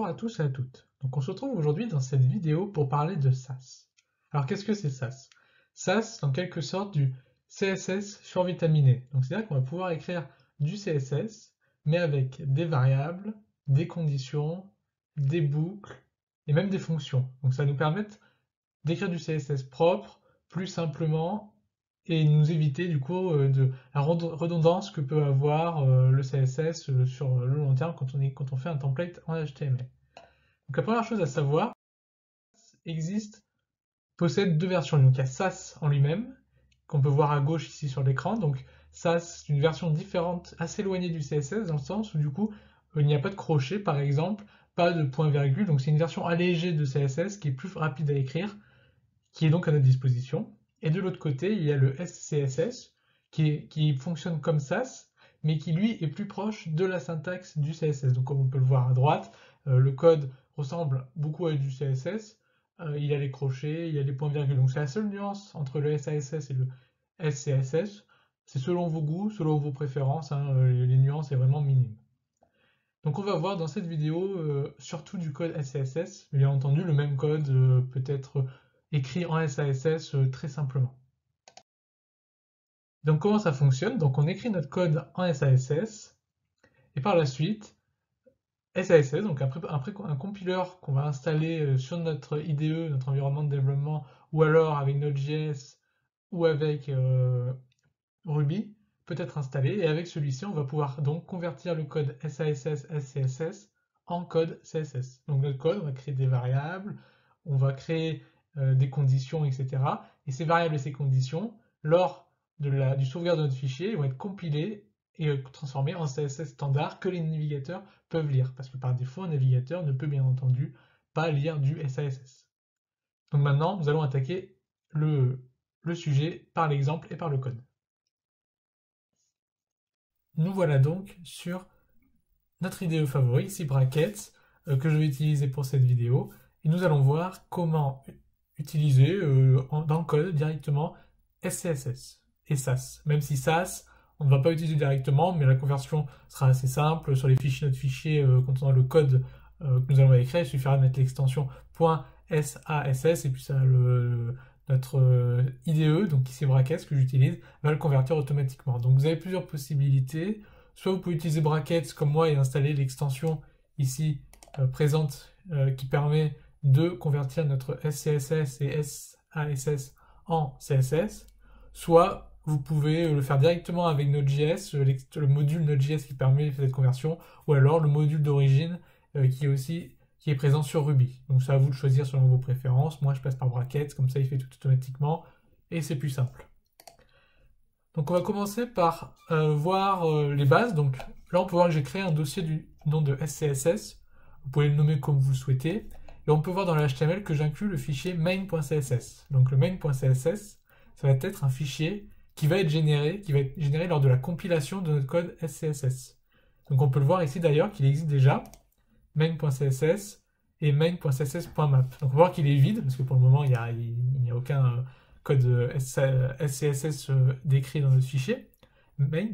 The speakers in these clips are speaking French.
À tous et à toutes. Donc on se retrouve aujourd'hui dans cette vidéo pour parler de SAS. Alors qu'est-ce que c'est SAS? SAS, en quelque sorte du CSS survitaminé. Donc c'est-à-dire qu'on va pouvoir écrire du CSS, mais avec des variables, des conditions, des boucles et même des fonctions. Donc ça nous permettre d'écrire du CSS propre, plus simplement et nous éviter du coup euh, de la redondance que peut avoir euh, le CSS euh, sur le long terme quand on, fait un template en HTML. Donc la première chose à savoir, existe, possède deux versions. Donc il y a SAS en lui-même, qu'on peut voir à gauche ici sur l'écran. Donc SAS, c'est une version différente, assez éloignée du CSS, dans le sens où du coup, il n'y a pas de crochet par exemple, pas de point-virgule. Donc c'est une version allégée de CSS qui est plus rapide à écrire, qui est donc à notre disposition. Et de l'autre côté, il y a le SCSS qui, fonctionne comme SAS, mais qui lui est plus proche de la syntaxe du CSS. Donc comme on peut le voir à droite, euh, le code ressemble beaucoup à du CSS. Euh, il y a les crochets, il y a les points-virgules. Donc c'est la seule nuance entre le SASS et le SCSS. C'est selon vos goûts, selon vos préférences, hein, euh, les nuances est vraiment minime. Donc on va voir dans cette vidéo surtout du code SCSS, bien entendu le même code peut être écrit en SASS euh, très simplement. Donc comment ça fonctionne? Donc on écrit notre code en SASS et par la suite SASS, donc après, un compileur qu'on va installer euh, sur notre IDE, notre environnement de développement, ou alors avec Node.js ou avec euh, Ruby, peut être installé et avec celui-ci on va pouvoir donc convertir le code SASS SCSS en code CSS. Donc notre code, on va créer des variables, on va créer euh, des conditions, etc. Et ces variables et ces conditions, lors de la, du sauvegarde de notre fichier, vont être compilées et euh, transformées en CSS standard que les navigateurs peuvent lire. Parce que par défaut, un navigateur ne peut bien entendu pas lire du SASS. Donc maintenant, nous allons attaquer le, le sujet par l'exemple et par le code. Nous voilà donc sur notre IDE favori, ici Brackets, euh, que je vais utiliser pour cette vidéo. Et nous allons voir comment utiliser euh, dans le code directement SCSS et SAS. Même si SAS, on ne va pas utiliser directement, mais la conversion sera assez simple. Sur les fichiers, notre fichier euh, contenant le code euh, que nous allons écrire, il suffira de mettre l'extension .sass et puis ça, le, notre IDE, donc ici brackets que j'utilise, va le convertir automatiquement. Donc vous avez plusieurs possibilités. Soit vous pouvez utiliser brackets comme moi et installer l'extension ici présente qui permet de convertir notre SCSS et SASS en CSS, soit vous pouvez le faire directement avec Node.js, le module Node.js qui permet cette conversion, ou alors le module d'origine euh, qui est aussi présent sur Ruby. Donc c'est à vous de choisir selon vos préférences. Moi je passe par brackets, comme ça il fait tout automatiquement, et c'est plus simple. Donc on va commencer par euh, voir euh, les bases. Donc là on peut voir que j'ai créé un dossier du nom de SCSS. Vous pouvez le nommer comme vous le souhaitez. Et on peut voir dans le HTML que j'inclus le fichier main.css. Donc le main.css, ça va être un fichier qui va être généré, qui va être généré lors de la compilation de notre code SCSS. Donc on peut le voir ici d'ailleurs qu'il existe déjà main.css et main.css.map. Donc on peut voir qu'il est vide parce que pour le moment il n'y a, aucun euh, code SCSS euh, décrit dans notre fichier main.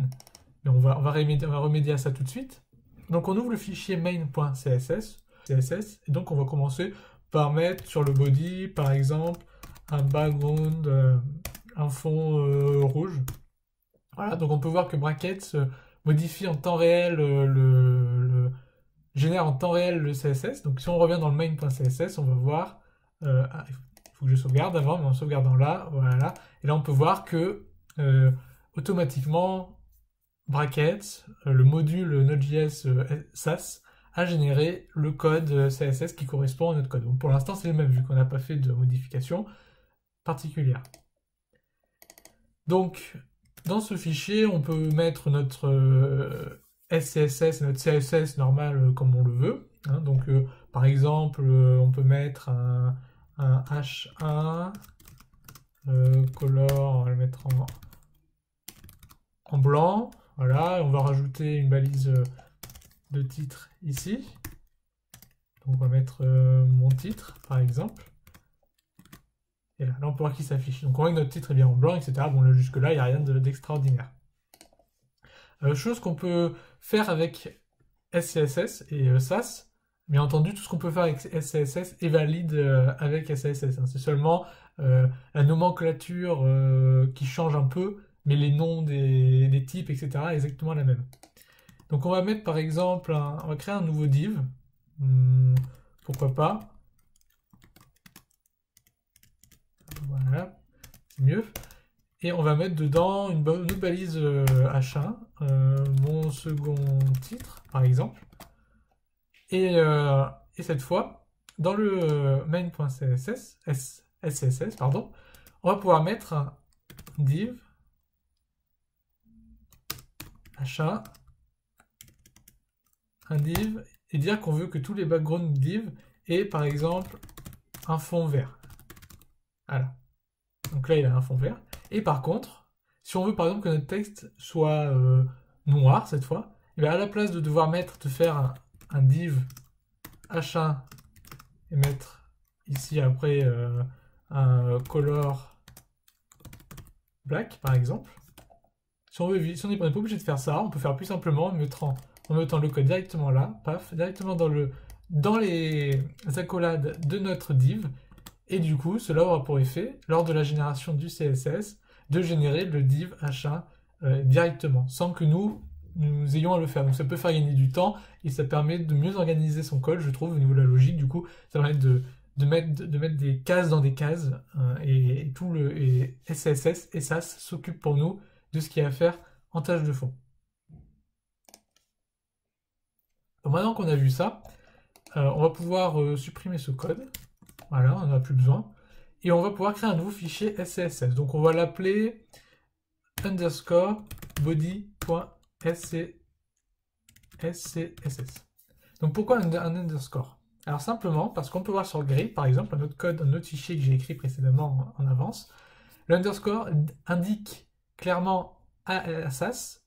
Mais on va, va, on va remédier à ça tout de suite. Donc on ouvre le fichier main.css CSS. Et donc on va commencer par mettre sur le body, par exemple, un background, euh, un fond euh, rouge. Voilà, donc on peut voir que Brackets euh, modifie en temps réel le, génère en temps réel le CSS. Donc si on revient dans le main.css, on va voir, ah, il faut que je sauvegarde avant, mais en sauvegardant là, voilà. Et là on peut voir que automatiquement Brackets, le module Node.js SAS, à générer le code euh, CSS qui correspond à notre code. Donc pour l'instant, c'est le même vu qu'on n'a pas fait de modification particulière. Donc, dans ce fichier, on peut mettre notre SCSS euh, notre CSS normal euh, comme on le veut. Hein. donc, par exemple, on peut mettre un, H1 color, on va le mettre en, en blanc. Voilà, on va rajouter une balise de titre ici. Donc on va mettre euh, mon titre, par exemple. Et là, on voir qu'il s'affiche. Donc on voit que notre titre est bien en blanc, etc. Bon, là, jusque-là, il n'y a rien d'extraordinaire. Euh, chose qu'on peut faire avec SCSS et SAS, Bien entendu, tout ce qu'on peut faire avec SCSS est valide euh, avec SCSS. Hein. C'est seulement euh, la nomenclature euh, qui change un peu, mais les noms des, types, etc. est exactement la même. Donc on va mettre par exemple, on va créer un nouveau div. Hmm, pourquoi pas? Voilà, c'est mieux. Et on va mettre dedans une, autre balise H1, mon second titre, par exemple. Euh, et, cette fois, dans le euh, main.css, pardon, on va pouvoir mettre div achat un div et dire qu'on veut que tous les background div aient par exemple un fond vert. Voilà. Donc là, il a un fond vert. Et par contre, si on veut par exemple que notre texte soit euh, noir cette fois, et eh à la place de devoir mettre, de faire un, div h1 et mettre ici après euh, un color black par exemple. Si on veut, si on n'est pas obligé de faire ça, on peut faire plus simplement en mettant, en mettant le code directement là, paf, directement dans, le, dans les accolades de notre div. Et du coup, cela aura pour effet, lors de la génération du CSS, de générer le div h1 euh, directement, sans que nous, nous ayons à le faire. Donc ça peut faire gagner du temps et ça permet de mieux organiser son code, je trouve, au niveau de la logique. Du coup, ça permet de, mettre, de mettre des cases dans des cases euh, et, tout le SSS et SAS s'occupe pour nous de ce qu'il y a à faire en tâche de fond. Maintenant qu'on a vu ça, euh, on va pouvoir euh, supprimer ce code. Voilà, on n'en a plus besoin. Et on va pouvoir créer un nouveau fichier SCSS. Donc on va l'appeler underscore body.scss. SCSS. Donc pourquoi un, underscore? Alors simplement parce qu'on peut voir sur grid, par exemple, un autre code, un autre fichier que j'ai écrit précédemment en, avance, l'underscore indique clairement à, SAS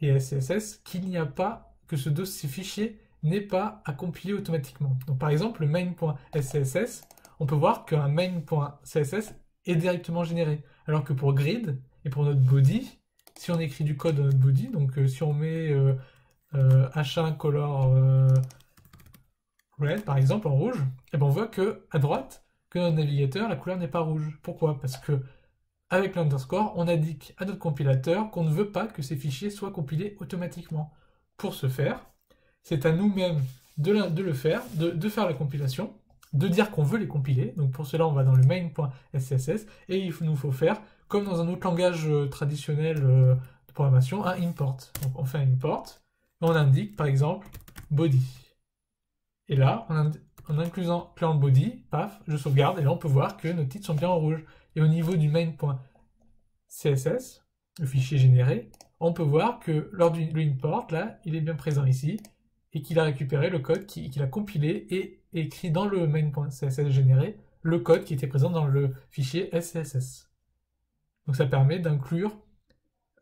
et SCSS qu'il n'y a pas, que ce dossier fichier n'est pas à compiler automatiquement. Donc par exemple, le main.scss, on peut voir qu'un main.css est directement généré. Alors que pour grid et pour notre body, si on écrit du code dans notre body, donc euh, si on met euh, H1 euh, color euh, red par exemple en rouge, et eh ben on voit que à droite, que notre navigateur, la couleur n'est pas rouge. Pourquoi? Parce que avec l'underscore, on indique à notre compilateur qu'on ne veut pas que ces fichiers soient compilés automatiquement. Pour ce faire, c'est à nous-mêmes de, le faire, de, faire la compilation, de dire qu'on veut les compiler. Donc pour cela, on va dans le main.scss et il nous faut faire, comme dans un autre langage euh, traditionnel de programmation, un import. Donc on fait un import on indique par exemple body. Et là, en, incluant incluant body, paf, je sauvegarde, et là on peut voir que nos titres sont bien en rouge. Et au niveau du main.css, le fichier généré, on peut voir que lors du import, il est bien présent ici, et qu'il a récupéré le code qu'il a compilé et écrit dans le main.css généré le code qui était présent dans le fichier SCSS. Donc ça permet d'inclure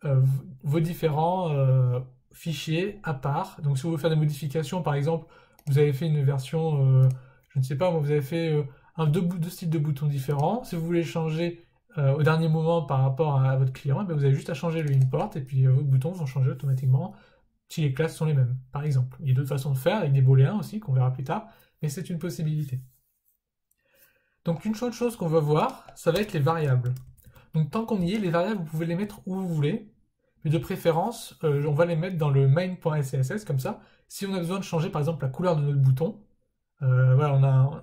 euh, vos différents euh, fichier à part. Donc si vous voulez faire des modifications, par exemple, vous avez fait une version, euh, je ne sais pas, vous avez fait un, deux, deux, de boutons différents. Si vous voulez changer euh, au dernier moment par rapport à, votre client, eh vous avez juste à changer le import et puis vos boutons vont changer automatiquement si les classes sont les mêmes, par exemple. Il y a d'autres façons de faire, avec des booléens aussi, qu'on verra plus tard, mais c'est une possibilité. Donc une autre chose qu'on va voir, ça va être les variables. Donc tant qu'on y est, les variables, vous pouvez les mettre où vous voulez. Mais de préférence, euh, on va les mettre dans le main.scss comme ça. Si on a besoin de changer par exemple la couleur de notre bouton, euh, voilà,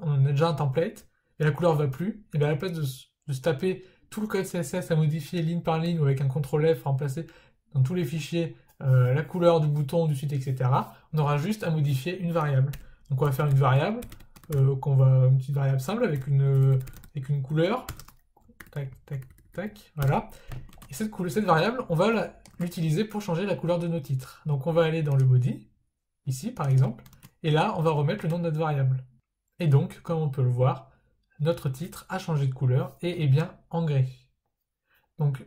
on a, déjà un template et la couleur va plus, et bien à la place de, se taper tout le code CSS à modifier ligne par ligne ou avec un CTRL F remplacer dans tous les fichiers euh, la couleur du bouton, du site, etc., on aura juste à modifier une variable. Donc on va faire une variable, va, une petite variable simple avec une, avec une couleur, tac, tac, tac, voilà. Et cette, cette variable, on va l'utiliser pour changer la couleur de nos titres. Donc on va aller dans le body, ici par exemple, et là on va remettre le nom de notre variable. Et donc, comme on peut le voir, notre titre a changé de couleur et est bien en gris. Donc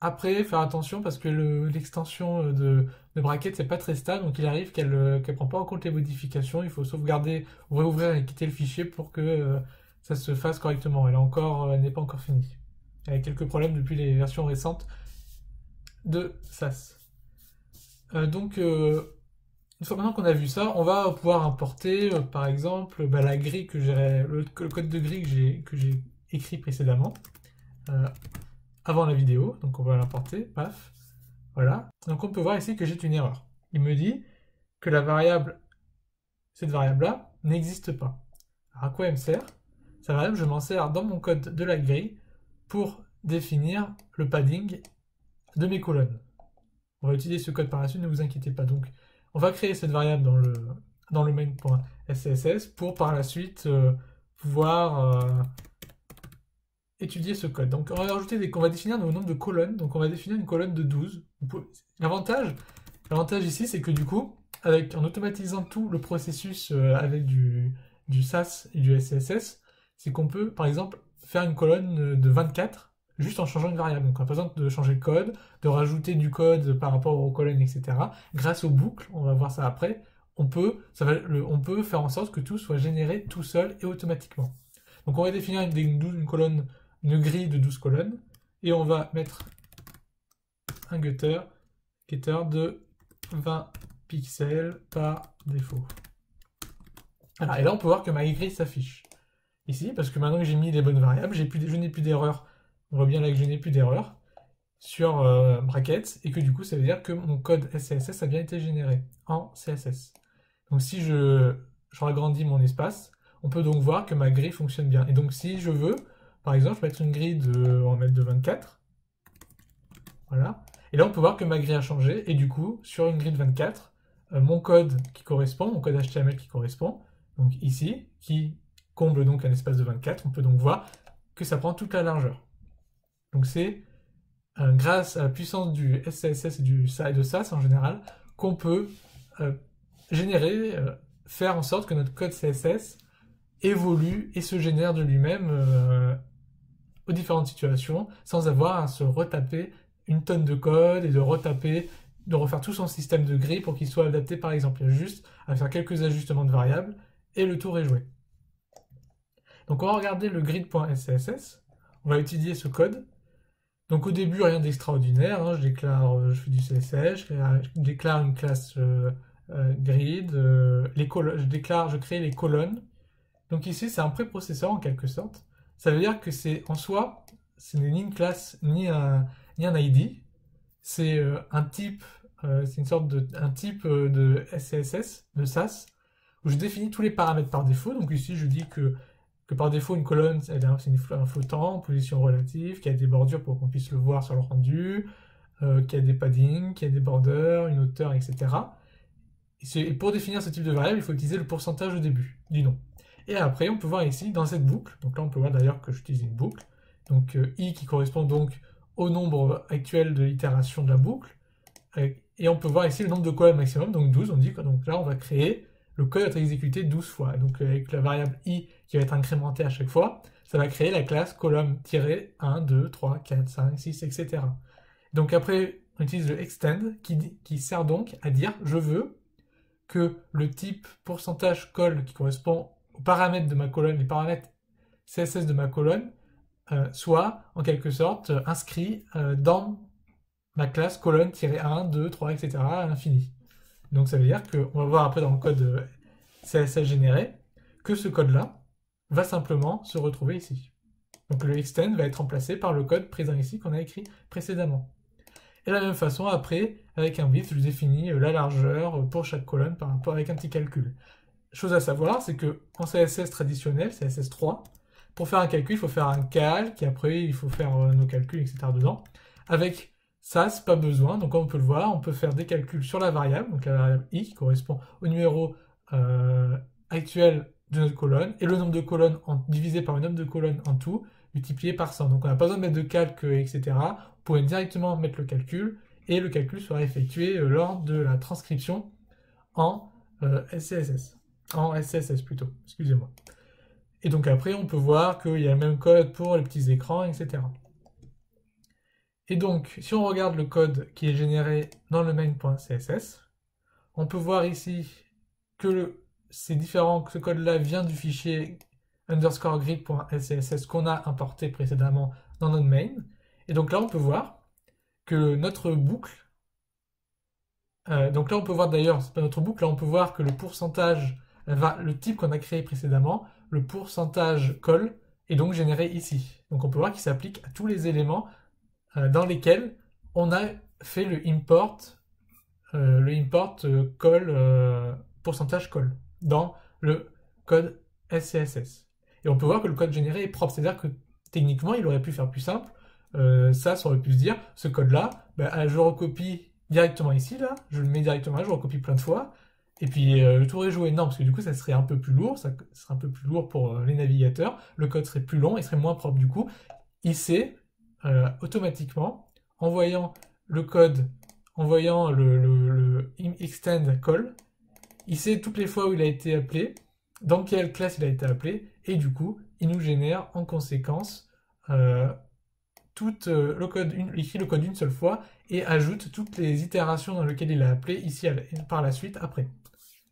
après, faire attention parce que l'extension de, de bracket c'est pas très stable, donc il arrive qu'elle ne prend pas en compte les modifications. Il faut sauvegarder, réouvrir et quitter le fichier pour que euh, ça se fasse correctement. Elle encore, n'est pas encore finie. Y a quelques problèmes depuis les versions récentes de SAS. Euh, donc, euh, une fois maintenant qu'on a vu ça, on va pouvoir importer, euh, par exemple, bah, la grille que le, code de grille que j'ai écrit précédemment, euh, avant la vidéo. Donc on va l'importer, paf, voilà. Donc on peut voir ici que j'ai une erreur. Il me dit que la variable, cette variable-là, n'existe pas. Alors à quoi elle me sert? Cette variable, je m'en sers dans mon code de la grille pour définir le padding de mes colonnes. On va utiliser ce code par la suite, ne vous inquiétez pas. Donc, on va créer cette variable dans le, dans le main.scss pour par la suite euh, pouvoir euh, étudier ce code. Donc on va rajouter des, on va définir nos nombres de colonnes. Donc on va définir une colonne de 12. L'avantage, ici, c'est que du coup, avec, en automatisant tout le processus euh, avec du, du SAS et du SCSS, c'est qu'on peut, par exemple, faire une colonne de 24 juste en changeant une variable. Donc, on a de changer le code, de rajouter du code par rapport aux colonnes, etc. Grâce aux boucles, on va voir ça après, on peut, faire en sorte que tout soit généré tout seul et automatiquement. Donc, on va définir une, colonne, une grille de 12 colonnes, et on va mettre un getter, de 20 pixels par défaut. et là, on peut voir que ma grille s'affiche. Ici, parce que maintenant que j'ai mis les bonnes variables, plus, je n'ai plus d'erreur on voit bien là que je n'ai plus d'erreur sur euh, brackets et que du coup ça veut dire que mon code SCSS a bien été généré en CSS. Donc si je, ragrandis mon espace, on peut donc voir que ma grille fonctionne bien. Et donc si je veux, par exemple, mettre une grille de, on de 24, voilà, et là on peut voir que ma grille a changé et du coup sur une grille de 24, euh, mon code qui correspond, mon code HTML qui correspond, donc ici, qui comble donc un espace de 24, on peut donc voir que ça prend toute la largeur. Donc c'est euh, grâce à la puissance du SCSS et du et de SAS en général qu'on peut euh, générer, euh, faire en sorte que notre code CSS évolue et se génère de lui-même aux différentes situations sans avoir à se retaper une tonne de code et de retaper, de refaire tout son système de grille pour qu'il soit adapté par exemple. Il y a juste à faire quelques ajustements de variables et le tour est joué. Donc on va regarder le grid.scss, on va étudier ce code donc au début, rien d'extraordinaire. Hein. Je déclare, euh, je fais du CSS, je, déclare une classe euh, euh, grid, les je déclare, je crée les colonnes. Donc ici, c'est un préprocesseur en quelque sorte. Ça veut dire que c'est en soi, ce n'est ni une classe ni un, ni un ID. C'est un type, c'est une sorte de un type de SCSS, de SAS, où je définis tous les paramètres par défaut. Donc ici, je dis que que par défaut, une colonne, c'est un flottant, position relative, qui a des bordures pour qu'on puisse le voir sur le rendu, euh, qui a des paddings, qui a des borders, une hauteur, etc. Et, pour définir ce type de variable, il faut utiliser le pourcentage au début du nom. Et après, on peut voir ici, dans cette boucle, donc là on peut voir d'ailleurs que j'utilise une boucle, donc euh, i qui correspond donc au nombre actuel de l'itération de la boucle, euh, et on peut voir ici le nombre de colonnes maximum, donc 12, on dit que donc là on va créer le code être exécuté 12 fois. Donc avec la variable i qui va être incrémentée à chaque fois, ça va créer la classe colonne-1, 2, 3, 4, 5, 6, etc. Donc après, on utilise le extend qui, sert donc à dire je veux que le type pourcentage col qui correspond aux paramètres de ma colonne, les paramètres CSS de ma colonne, euh, soit en quelque sorte inscrit euh, dans ma classe colonne-1, 2, 3, etc. à l'infini. Donc ça veut dire qu'on va voir après dans le code euh, CSS généré que ce code-là va simplement se retrouver ici. Donc le extend va être remplacé par le code présent ici qu'on a écrit précédemment. Et de la même façon, après, avec un width, je définis euh, la largeur pour chaque colonne par rapport avec un petit calcul. Chose à savoir, c'est que en CSS traditionnel, CSS 3, pour faire un calcul, il faut faire un calque, et après il faut faire euh, nos calculs, etc. dedans, avec ça, c'est pas besoin. Donc, on peut le voir, on peut faire des calculs sur la variable, donc la variable i qui correspond au numéro euh, actuel de notre colonne, et le nombre de colonnes divisé par le nombre de colonnes en tout, multiplié par 100. Donc, on n'a pas besoin de mettre de calque, etc. On pourrait directement mettre le calcul, et le calcul sera effectué euh, lors de la transcription en SCSS. Euh, en SCSS plutôt, excusez-moi. Et donc après, on peut voir qu'il y a le même code pour les petits écrans, etc. Et donc, si on regarde le code qui est généré dans le main.css, on peut voir ici que ces différents, ce code-là vient du fichier underscore grid.scss qu'on a importé précédemment dans notre main. Et donc là, on peut voir que notre boucle Euh, donc là, on peut voir d'ailleurs, c'est pas notre boucle, là on peut voir que le pourcentage, va, le type qu'on a créé précédemment, le pourcentage colle est donc généré ici. Donc on peut voir qu'il s'applique à tous les éléments dans lesquels on a fait le import, euh, le import call, pourcentage call dans le code SCSS. Et on peut voir que le code généré est propre, c'est-à-dire que techniquement, il aurait pu faire plus simple. ça, ça aurait pu se dire, ce code-là, ben, je recopie directement ici, là, je le mets directement là, je recopie plein de fois, et puis euh, le tour est joué. Non, parce que du coup, ça serait un peu plus lourd, ça serait un peu plus lourd pour euh, les navigateurs, le code serait plus long, il serait moins propre. Du coup, il sait euh, automatiquement, en voyant le code, en voyant le, le, extend call, il sait toutes les fois où il a été appelé, dans quelle classe il a été appelé, et du coup, il nous génère en conséquence tout le code, il écrit le code une seule fois et ajoute toutes les itérations dans lesquelles il a appelé ici par la suite après.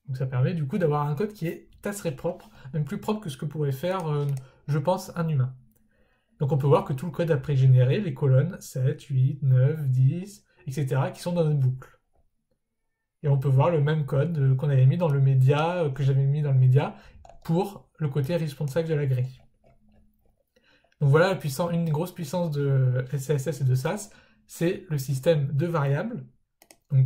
Donc ça permet du coup d'avoir un code qui est assez propre, même plus propre que ce que pourrait faire, euh, je pense, un humain. Donc on peut voir que tout le code après généré, les colonnes 7, 8, 9, 10, etc. qui sont dans notre boucle. Et on peut voir le même code euh, qu'on avait mis dans le média, euh, que j'avais mis dans le média, pour le côté responsive de la grille. Donc voilà une grosse puissance de SCSS et de SAS, c'est le système de variables,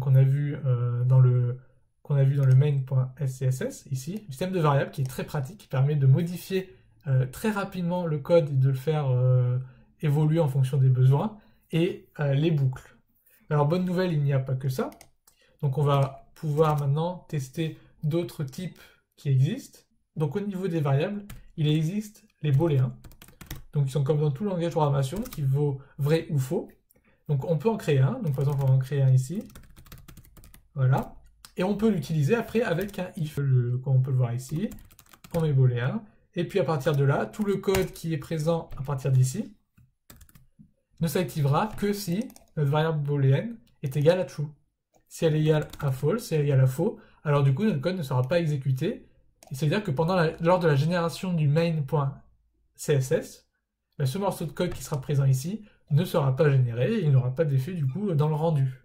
qu'on a vu euh, dans le qu'on a vu dans le main.scss ici, le système de variables qui est très pratique, qui permet de modifier euh, très rapidement le code et de le faire euh, évoluer en fonction des besoins, et les boucles. Alors bonne nouvelle, il n'y a pas que ça. Donc on va pouvoir maintenant tester d'autres types qui existent. Donc au niveau des variables, il existe les booléens. Donc ils sont comme dans tout langage de programmation qui vaut vrai ou faux. Donc on peut en créer un, donc par exemple on va en créer un ici, voilà, et on peut l'utiliser après avec un if, comme on peut le voir ici, on met booléen, et puis à partir de là, tout le code qui est présent à partir d'ici ne s'activera que si notre variable booléenne est égale à true. Si elle est égale à false, si elle est égale à faux, alors du coup notre code ne sera pas exécuté, c'est-à-dire que pendant lors de la génération du main.css, ben, ce morceau de code qui sera présent ici ne sera pas généré et il n'aura pas d'effet du coup dans le rendu.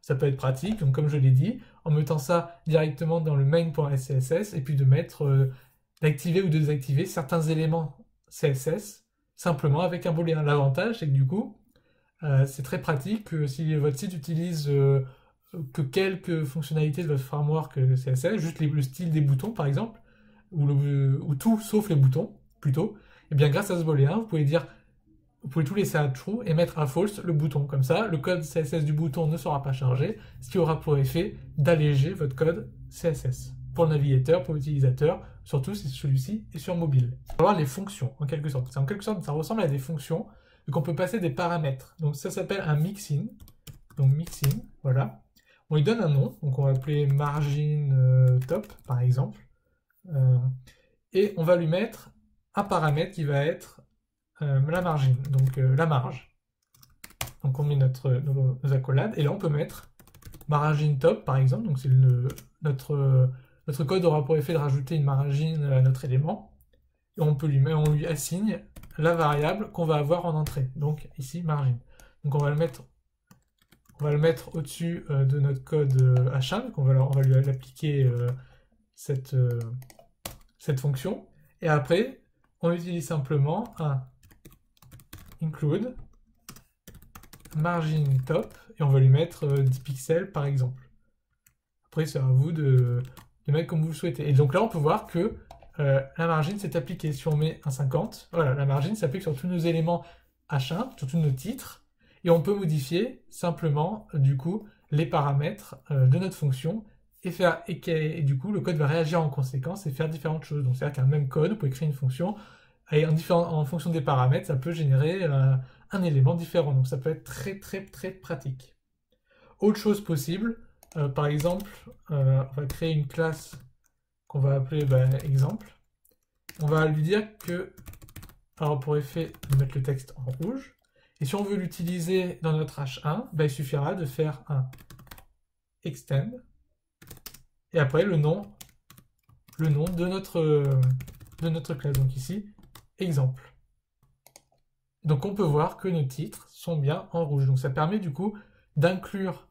Ça peut être pratique, donc comme je l'ai dit, en mettant ça directement dans le main.scss et puis de mettre euh, d'activer ou de désactiver certains éléments CSS simplement avec un booléen. L'avantage c'est que du coup euh, c'est très pratique si votre site utilise euh, que quelques fonctionnalités de votre framework CSS, juste le style des boutons par exemple, ou, ou tout sauf les boutons plutôt, et eh bien grâce à ce booléen vous pouvez dire vous pouvez tout laisser à true et mettre à false le bouton. Comme ça, le code CSS du bouton ne sera pas chargé, ce qui aura pour effet d'alléger votre code CSS pour le navigateur, pour l'utilisateur, surtout si celui-ci est sur mobile. On va voir les fonctions, en quelque sorte. En quelque sorte, ça ressemble à des fonctions, donc on peut passer des paramètres. Donc ça s'appelle un mixin. Donc mixin, voilà. On lui donne un nom, donc on va appeler margin euh, top, par exemple. Euh, et on va lui mettre un paramètre qui va être euh, la margine, donc la marge. Donc on met notre, nos, accolades, et là on peut mettre margine top par exemple, donc c'est notre, notre code aura pour effet de rajouter une margine à notre élément, et on peut lui, on lui assigne la variable qu'on va avoir en entrée, donc ici margine. Donc on va le mettre on va le mettre au-dessus euh, de notre code H1, donc on va, on va lui appliquer cette, cette fonction, et après on utilise simplement un include margin top et on va lui mettre 10 euh, pixels par exemple. Après c'est à vous de, mettre comme vous le souhaitez. Et donc là on peut voir que euh, la margine s'est appliquée. Si on met un 50, voilà, la margine s'applique sur tous nos éléments H1, sur tous nos titres, et on peut modifier simplement du coup les paramètres euh, de notre fonction et faire et, du coup le code va réagir en conséquence et faire différentes choses. Donc c'est-à-dire qu'un même code, vous pouvez créer une fonction et en, en fonction des paramètres, ça peut générer euh, un élément différent. Donc ça peut être très très très pratique. Autre chose possible, euh, par exemple, euh, on va créer une classe qu'on va appeler ben, exemple. On va lui dire que, alors pour effet, mettre le texte en rouge. Et si on veut l'utiliser dans notre H1, ben, il suffira de faire un extend. Et après le nom, le nom de notre, de notre classe. Donc ici, exemple. Donc on peut voir que nos titres sont bien en rouge. Donc ça permet du coup d'inclure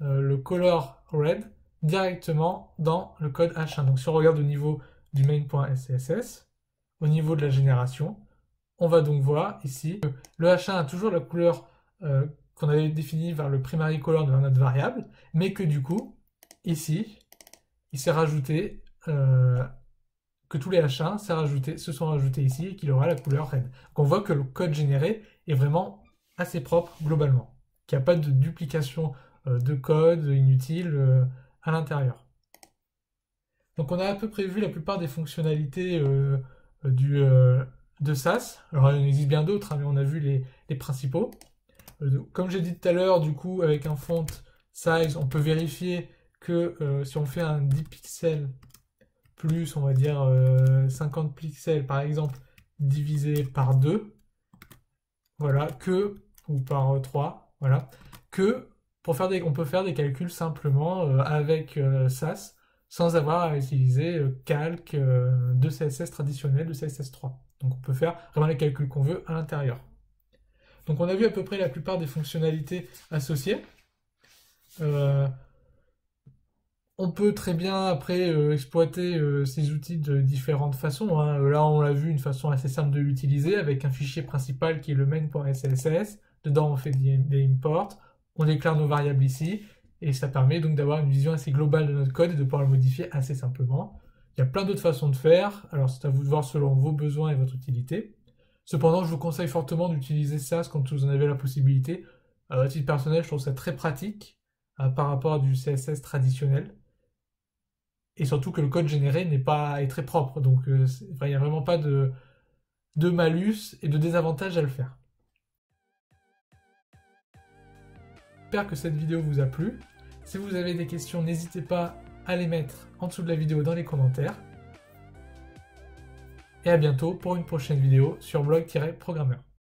le color red directement dans le code H1. Donc si on regarde au niveau du main.scss, au niveau de la génération, on va donc voir ici que le H1 a toujours la couleur euh, qu'on avait définie vers le primary color de notre variable, mais que du coup, ici, il s'est rajouté euh, que tous les H1 rajouté, se sont rajoutés ici et qu'il aura la couleur red. Donc on voit que le code généré est vraiment assez propre globalement, qu'il n'y a pas de duplication euh, de code inutile à l'intérieur. Donc on a à peu près vu la plupart des fonctionnalités du, de SAS. Alors il existe bien d'autres, hein, mais on a vu les, principaux. Euh, comme j'ai dit tout à l'heure, du coup, avec un font size, on peut vérifier que euh, si on fait un 10 pixels plus, on va dire 50 euh, pixels par exemple, divisé par 2, voilà, que, ou par 3, voilà, que on peut faire des calculs simplement avec SAS sans avoir à utiliser calque de CSS traditionnel, de CSS3. Donc on peut faire vraiment les calculs qu'on veut à l'intérieur. Donc on a vu à peu près la plupart des fonctionnalités associées. Euh, on peut très bien après euh, exploiter euh, ces outils de différentes façons. Hein. Là on l'a vu une façon assez simple de l'utiliser avec un fichier principal qui est le main.sss. Dedans on fait des imports, on déclare nos variables ici et ça permet donc d'avoir une vision assez globale de notre code et de pouvoir le modifier assez simplement. Il y a plein d'autres façons de faire, alors c'est à vous de voir selon vos besoins et votre utilité. Cependant, je vous conseille fortement d'utiliser SAS quand vous en avez la possibilité. À titre personnel, je trouve ça très pratique euh, par rapport à du CSS traditionnel. Et surtout que le code généré n'est pas est très propre, donc euh, il n'y a vraiment pas de, de malus et de désavantage à le faire. J'espère que cette vidéo vous a plu. Si vous avez des questions, n'hésitez pas à les mettre en dessous de la vidéo dans les commentaires. Et à bientôt pour une prochaine vidéo sur blog-programmeur.